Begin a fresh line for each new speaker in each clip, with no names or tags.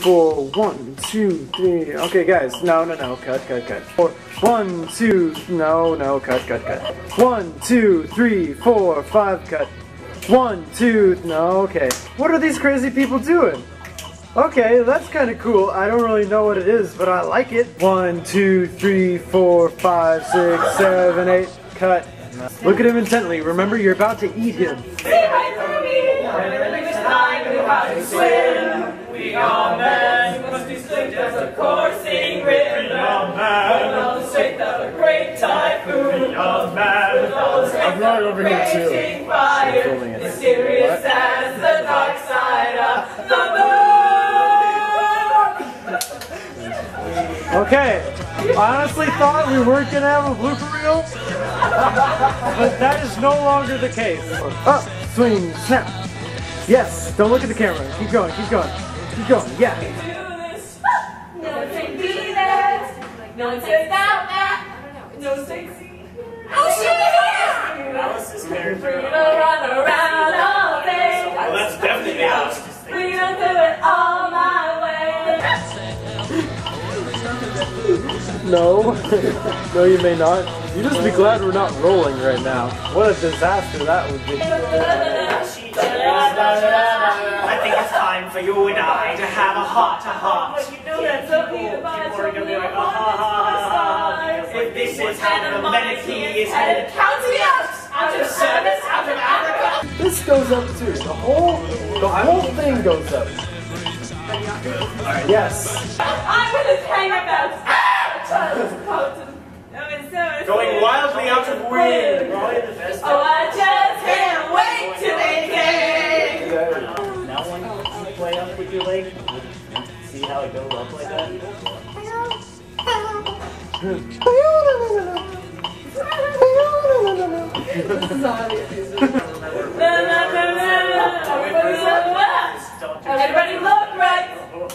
four, one, two, three. Okay, guys, no, no, no, cut, cut, cut. Four, one, two, no, no, cut, cut, cut. One, two, three, four, five, cut. One, two, no, okay. What are these crazy people doing? Okay, that's kind of cool. I don't really know what it is, but I like it. One, two, three, four, five, six, seven, eight, cut. Look at him intently. Remember, you're about to eat him.
Say hi for me. When time knew how to swim. We are men. Must be slick as a coursing river. We are men. With all the strength of a great typhoon. We are men. With all the strength
I'm right
of
over
a
here, too.
raging fire.
filming it.
Mysterious
What?
as the dark side of the moon.
Okay, I honestly thought we weren't gonna have a blooper reel, but that is no longer the case. Up, swing, snap. Yes, don't look at the camera. Keep going, keep going, keep going. Yeah.
Do this. No one can be that. No one says that. that. No sexy. Oh shit!
That was his character.
We don't run around all day.
Well, that's definitely Alex.
We don't do it all my way.
No, no, you may not. You just be glad we're not rolling right now. What a disaster that would be.
I think it's time for you and I to have a heart to heart.
You know that's so cute about
People are gonna be like, ah, ha, ha, ha, ha. If this is how the Meniki is headed.
Counting out! Out of service, out of Africa!
This goes up too. The whole, the whole thing goes up. Yes.
I'm with his hangabouts! Ah! Charles Colton. No, it's so, it's
Going wildly out of wind.
Oh, I just
up with your see how it goes up like that?
No, no, no, no, no. Everybody look left! Everybody look right!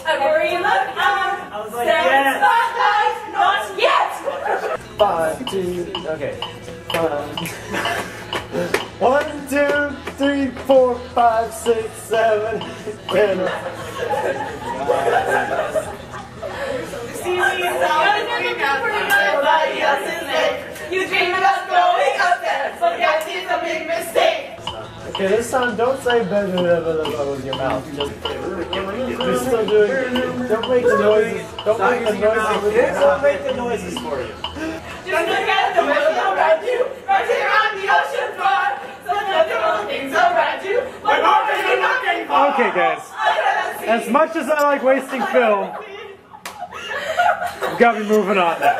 Everybody look up!
I was like,
Stand
yes.
spotlight! Not yet!
Five, two, okay. One, one, two, three, four, five, six, seven, ten.
See me sound freak out for nobody else's. You dream about going up there, but that is a big mistake.
Okay, this time don't say blah, blah, blah, blah, blah with your mouth. Just, you're still doing, don't make the noises. Don't make the noises with your
make the noises for you.
Just look at the world around you, right here on the ocean floor. So look at all the things around you. What more are you looking for?
Okay, guys. As much as I like wasting film, we gotta be moving on now.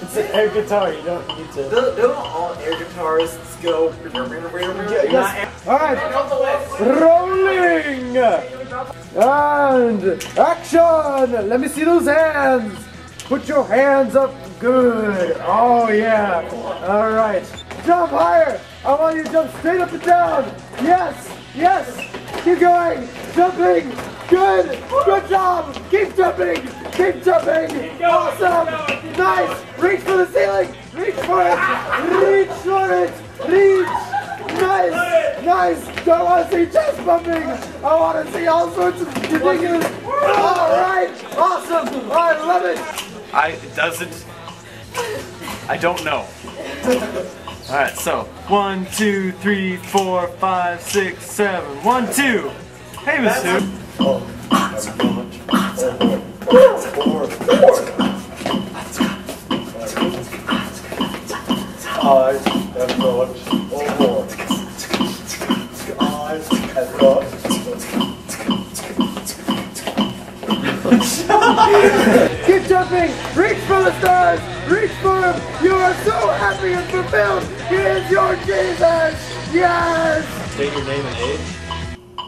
It's an air guitar, you don't need to.
Don't, don't all air guitarists go?
Yes. Alright, rolling! And action! Let me see those hands! Put your hands up good! Oh yeah! Alright. Jump higher! I want you to jump straight up and down! Yes! Yes! Keep going! Jumping! Good! Good job! Keep jumping! Keep jumping! Awesome! Nice! Reach for the ceiling! Reach for it! Reach for it! Reach! Nice! Nice! Don't want to see chest bumping! I want to see all sorts of ridiculous... Alright! Awesome! I love it!
I it doesn't. I don't know. All right, so one, two, three, four, five, six, seven. One, two. Hey, Miss Sue.
Keep jumping! Reach for the stars! Reach for him. You are so happy and fulfilled! He is your Jesus! Yes!
State your name and age.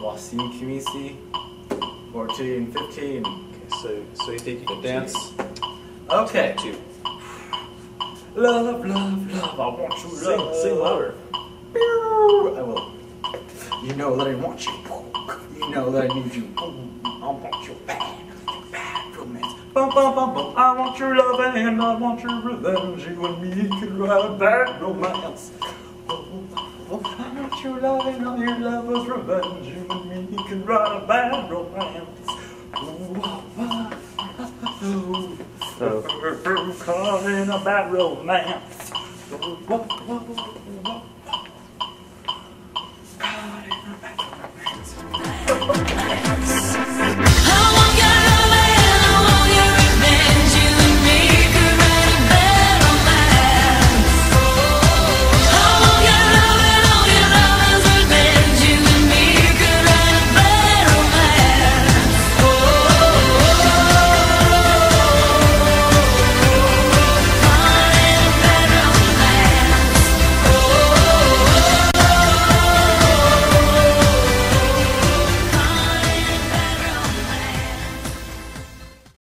Wasim Kimisi. 14, 15. Okay, so, so you think you can dance? Okay. Two. Love, love, love. I want you
Sing,
love.
sing louder.
I will. You know that I want you. You know that I need you. I want your bad, bad romance. Bum, bum, bum, bum. I want your love and I want your revenge. You and me could write a bad romance. I want your love and all your lovers' revenge. You and me can write a bad romance. Oh, so. Caught in a bad romance.